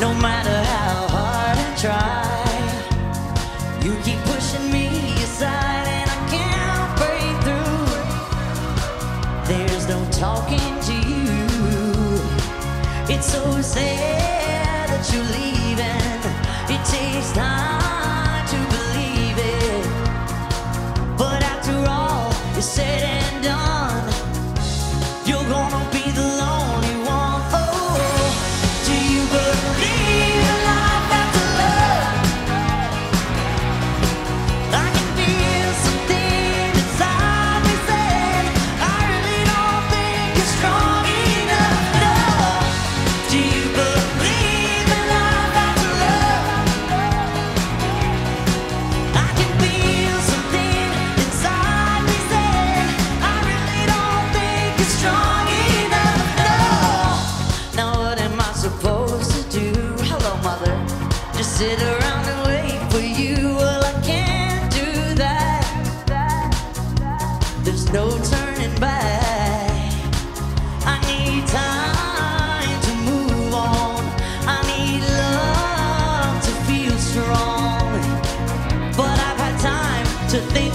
No matter how hard I try, you keep pushing me aside and I can't break through. There's no talking to you. It's so sad that you leave. just sit around and wait for you. Well, I can't do that. There's no turning back. I need time to move on. I need love to feel strong. But I've had time to think